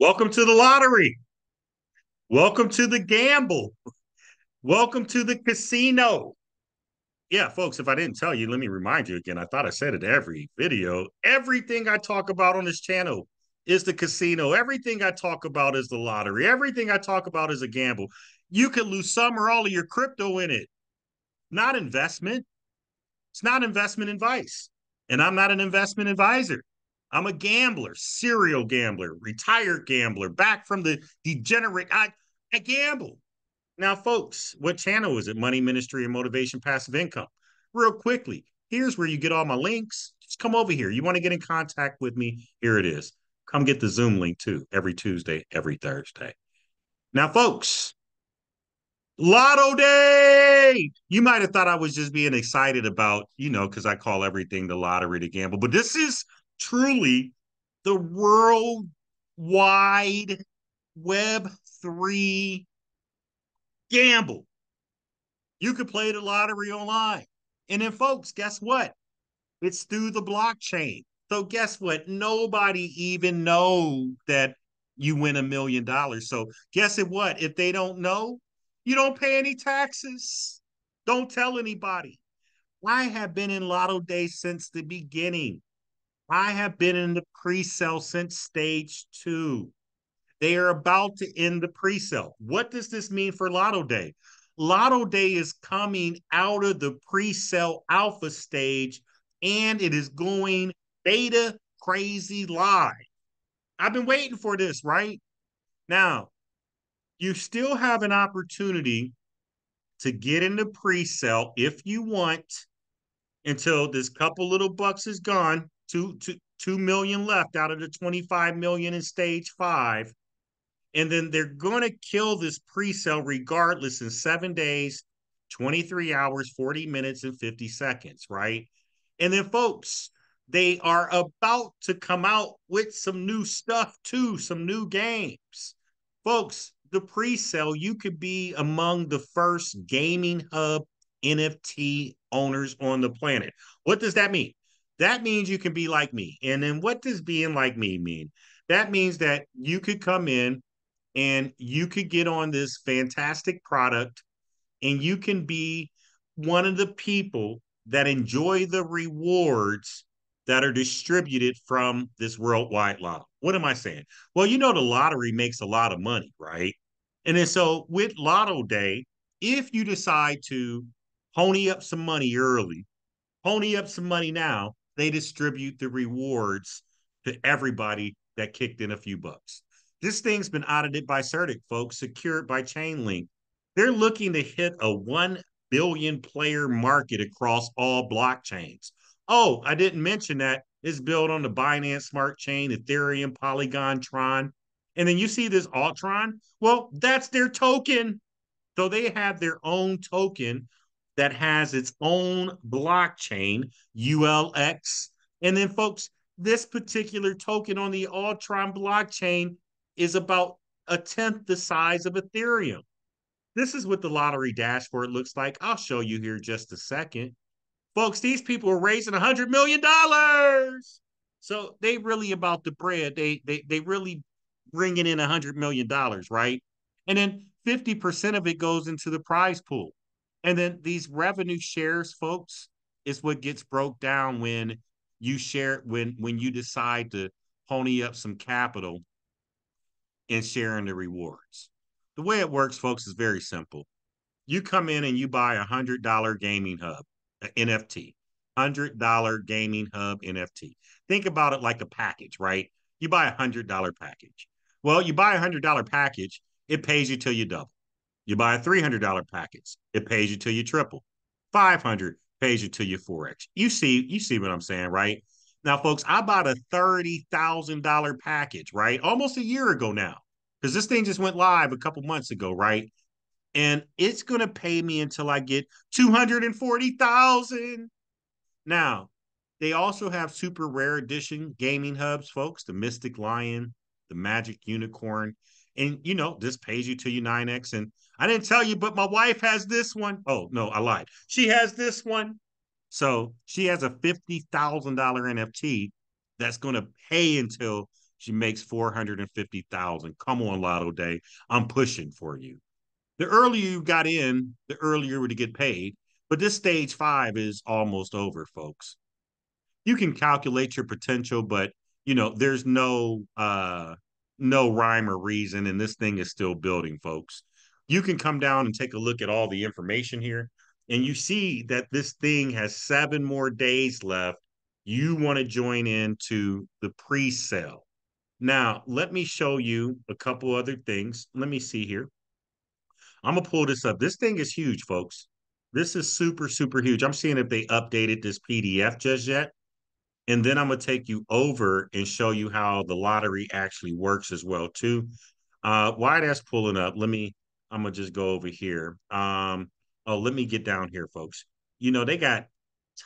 Welcome to the lottery. Welcome to the gamble. Welcome to the casino. Yeah, folks, if I didn't tell you, let me remind you again. I thought I said it every video. Everything I talk about on this channel is the casino. Everything I talk about is the lottery. Everything I talk about is a gamble. You could lose some or all of your crypto in it. Not investment. It's not investment advice. And I'm not an investment advisor. I'm a gambler, serial gambler, retired gambler, back from the degenerate. I, I gamble. Now, folks, what channel is it? Money Ministry and Motivation Passive Income. Real quickly, here's where you get all my links. Just come over here. You want to get in contact with me? Here it is. Come get the Zoom link too, every Tuesday, every Thursday. Now, folks, Lottoday! You might have thought I was just being excited about, you know, because I call everything the lottery to gamble, but this is truly the worldwide Web3 gamble. You could play the lottery online. And then, folks, guess what? It's through the blockchain. So guess what? Nobody even know that you win a million dollars. So guess it what? If they don't know, you don't pay any taxes. Don't tell anybody. I have been in Lottoday since the beginning. I have been in the pre-sale since stage two. They are about to end the pre-sale. What does this mean for Lottoday? Lotto Day is coming out of the pre-sale alpha stage and it is going beta crazy live. I've been waiting for this, right? Now, you still have an opportunity to get into pre-sale if you want until this couple little bucks is gone. Two, two, two million left out of the 25 million in stage five. And then they're going to kill this pre-sale regardless in seven days 23 hours 40 minutes and 50 seconds right? And then folks they are about to come out with some new stuff too some new games. Folks the pre-sale you could be among the first gaming hub nft owners on the planet. What does that mean that means you can be like me and then what does being like me mean that means that you could come in and you could get on this fantastic product and you can be one of the people that enjoy the rewards that are distributed from this worldwide lotto. What am I saying? Well, you know, the lottery makes a lot of money, right? And then so with Lottoday, if you decide to pony up some money early, pony up some money now, they distribute the rewards to everybody that kicked in a few bucks. This thing's been audited by CertiK, folks, secured by Chainlink. They're looking to hit a 1 billion player market across all blockchains. Oh, I didn't mention that it's built on the Binance Smart Chain, Ethereum, Polygon, Tron. And then you see this Ultron. Well, that's their token. So they have their own token that has its own blockchain, ULX. And then, folks, this particular token on the Ultron blockchain is about a tenth the size of Ethereum. This is what the lottery dashboard looks like. I'll show you here just a second. Folks, these people are raising a $100 million. So they really about the bread. They, they, they really bringing in a $100 million, right? And then 50% of it goes into the prize pool. And then these revenue shares, folks, is what gets broke down when you share when when you decide to pony up some capital and sharing the rewards. The way it works, folks, is very simple. You come in and you buy a hundred dollar gaming hub, uh, NFT, hundred dollar gaming hub NFT. Think about it like a package, right? You buy a hundred dollar package. Well, you buy a hundred dollar package, it pays you till you double. You buy a three hundred dollar package, it pays you till you triple. Five hundred pays you till you four x. You see, you see what I'm saying, right? Now, folks, I bought a $30,000 package, right? Almost a year ago now, because this thing just went live a couple months ago, right? And it's going to pay me until I get 240,000. Now, they also have super rare edition gaming hubs, folks, the Mystic Lion, the Magic Unicorn. And, you know, this pays you till you 9X. And I didn't tell you, but my wife has this one. Oh, no, I lied. She has this one. So she has a $50,000 NFT that's going to pay until She makes 450,000. Come on, Lottoday. I'm pushing for you. The earlier you got in, the earlier you to get paid. But this stage five is almost over, folks. You can calculate your potential, but you know, there's no uh no rhyme or reason, and this thing is still building, folks. You can come down and take a look at all the information here, and you see that this thing has seven more days left. You want to join into the pre-sale. Now, let me show you a couple other things. Let me see here. I'm gonna pull this up. This thing is huge, folks. This is super, super huge. I'm seeing if they updated this PDF just yet. And then I'm gonna take you over and show you how the lottery actually works as well, too. Uh while that's pulling up, let me I'm gonna just go over here. Um, oh, let me get down here, folks. You know, they got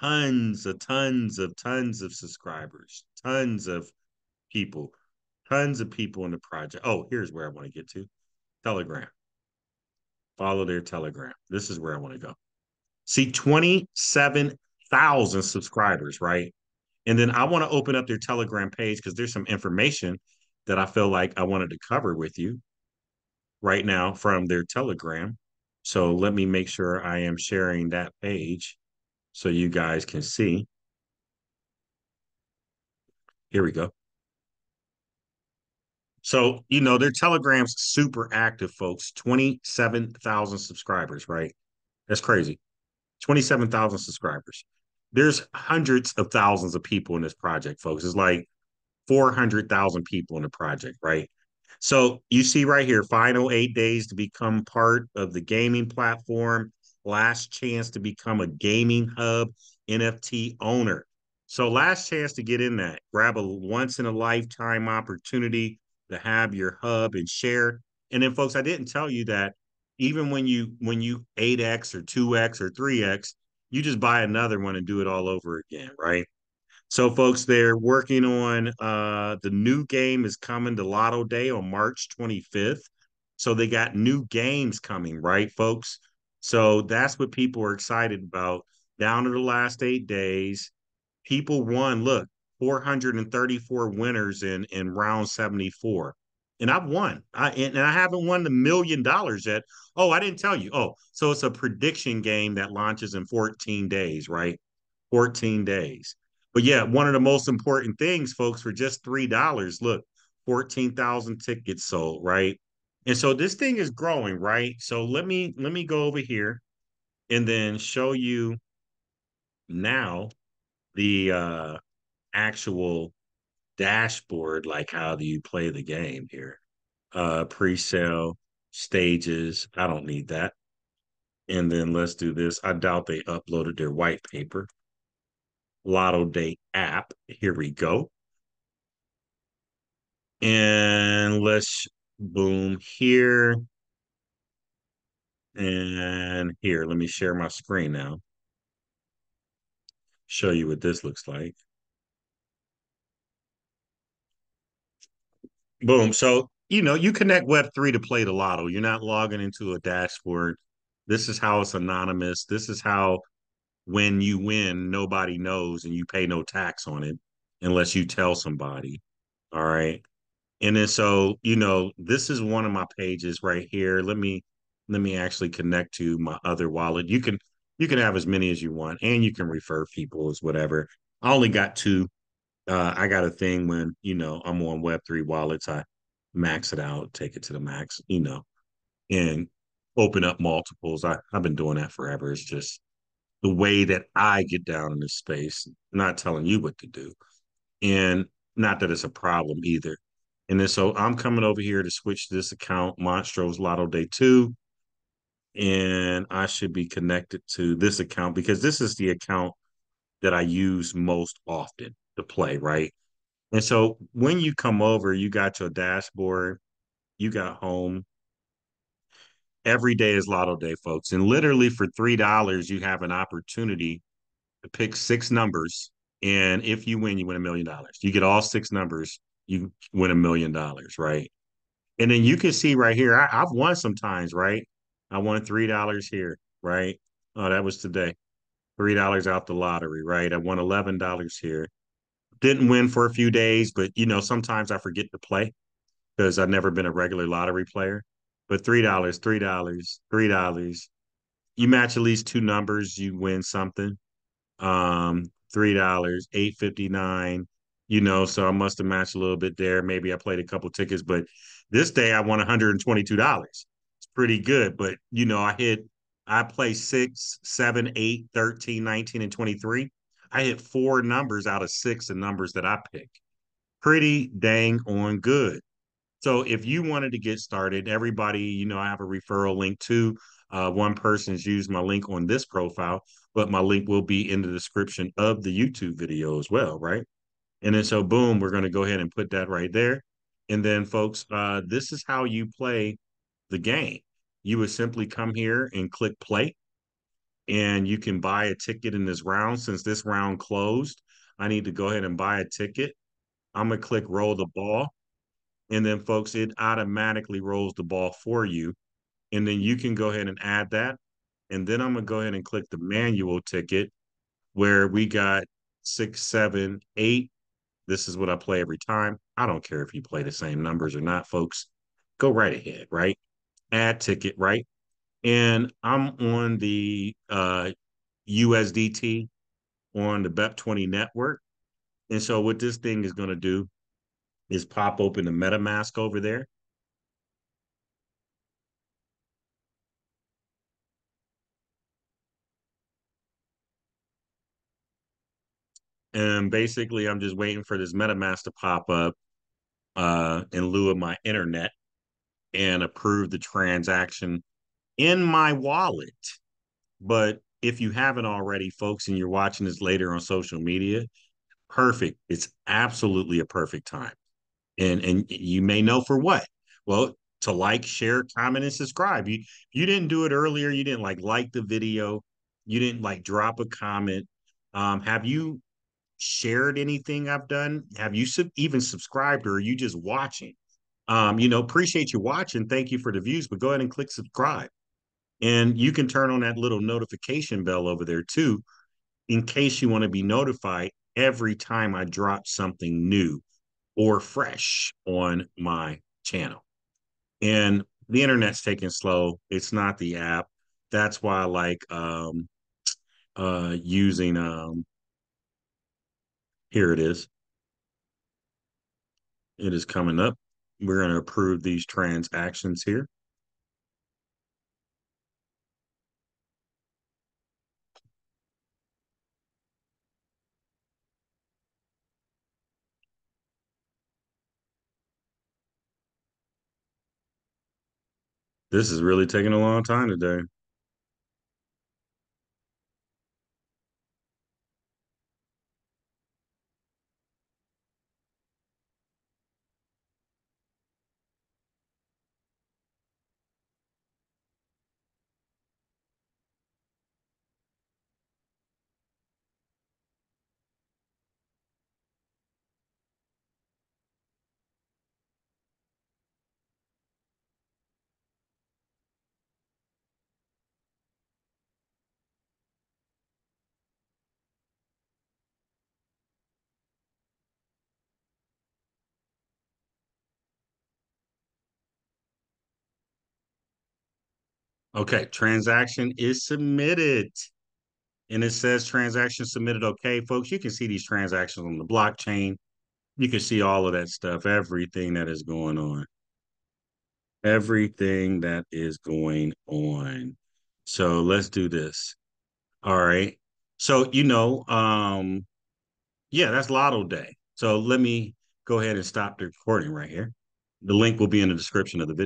tons of tons of tons of subscribers, tons of people tons of people in the project. Oh, here's where I want to get to Telegram. Follow their Telegram. This is where I want to go. See, 27,000 subscribers, right? And then I want to open up their Telegram page because there's some information that I feel like I wanted to cover with you right now from their Telegram. So let me make sure I am sharing that page so you guys can see. Here we go. So, you know, their Telegram's super active, folks. 27,000 subscribers, right? That's crazy. 27,000 subscribers. There's hundreds of thousands of people in this project, folks. It's like 400,000 people in the project, right? So you see right here, final eight days to become part of the gaming platform, last chance to become a gaming hub NFT owner. So last chance to get in that, grab a once in a lifetime opportunity to have your hub and share. And then folks, I didn't tell you that even when you when you 8x or 2x or 3x, you just buy another one and do it all over again, right? So folks, they're working on uh the new game is coming to Lottoday on March 25th. So they got new games coming, right, folks? So that's what people are excited about. Down to the last eight days, people won. Look, 434 winners in in round 74 and I've won. I and, I haven't won the million dollars yet. Oh, I didn't tell you. Oh, so it's a prediction game that launches in 14 days, right? 14 days. But yeah, one of the most important things, folks, for just three dollars, look, 14,000 tickets sold, right? And so this thing is growing, right? So let me let me go over here and then show you now the uh actual dashboard, like how do you play the game here? Uh, pre-sale stages. I don't need that. And then let's do this. I doubt they uploaded their white paper. Lottoday app. Here we go. And let's boom here. And here, let me share my screen now. Show you what this looks like. Boom. So, you know, you connect Web3 to play the lotto. You're not logging into a dashboard. This is how it's anonymous. This is how when you win, nobody knows and you pay no tax on it unless you tell somebody. All right. And then so, you know, this is one of my pages right here. Let me let me actually connect to my other wallet. You can you can have as many as you want and you can refer people as whatever. I only got two uh, I got a thing when you know I'm on Web three wallets. I max it out, take it to the max, you know, and open up multiples. I I've been doing that forever. It's just the way that I get down in this space. Not telling you what to do, and not that it's a problem either. And then so I'm coming over here to switch this account, Monstros Lotto Day two, and I should be connected to this account because this is the account that I use most often to play, right? And so when you come over, you got your dashboard, you got home. Every day is lotto day, folks. And literally for $3, you have an opportunity to pick six numbers. And if you win, you win a million dollars. You get all six numbers, you win a million dollars, right? And then you can see right here, I, have won sometimes, right? I won $3 here, right? Oh, that was today. $3 out the lottery, right? I won $11 here. Didn't win for a few days, but you know, sometimes I forget to play because I've never been a regular lottery player. But three dollars, three dollars, three dollars. You match at least two numbers, you win something. Um, three dollars, eight fifty nine. You know, so I must have matched a little bit there. Maybe I played a couple tickets, but this day I won one hundred and twenty two dollars. It's pretty good, but you know, I hit. I play six, seven, eight, 13, 19, and 23. I hit four numbers out of six the numbers that I pick. Pretty dang on good. So if you wanted to get started, everybody, you know, I have a referral link too. Uh, one person's used my link on this profile, but my link will be in the description of the YouTube video as well, right? And then so boom, we're going to go ahead and put that right there. And then folks, uh, this is how you play the game. You would simply come here and click play and you can buy a ticket in this round. Since this round closed, I need to go ahead and buy a ticket. I'm going to click roll the ball and then folks it automatically rolls the ball for you. And then you can go ahead and add that. And then i'm going to go ahead and click the manual ticket where we got six seven eight. This is what i play every time. I don't care if you play the same numbers or not folks. Go right ahead right? Add ticket right? And i'm on the uh usdt on the bep20 network. And so what this thing is going to do is pop open the MetaMask over there. And basically, I'm just waiting for this MetaMask to pop up uh, in lieu of my internet and approve the transaction in my wallet. But if you haven't already, folks, and you're watching this later on social media, perfect. It's absolutely a perfect time and and you may know for what. Well, to like, share, comment, and subscribe. You you didn't do it earlier. You didn't like like the video. You didn't like drop a comment. Um, have you shared anything I've done? Have you sub- even subscribed, or are you just watching? Um, you know, appreciate you watching. Thank you for the views, but go ahead and click subscribe. And you can turn on that little notification bell over there too, in case you want to be notified every time I drop something new or fresh on my channel. And the internet's taking slow. It's not the app. That's why I like um, uh, using. Um, here it is. It is coming up. We're going to approve these transactions here. This is really taking a long time today. Okay, transaction is submitted. And it says transaction submitted. Okay, folks, you can see these transactions on the blockchain. You can see all of that stuff, everything that is going on. Everything that is going on. So let's do this. All right. So, you know, um, yeah, that's Lottoday. So let me go ahead and stop the recording right here. The link will be in the description of the video.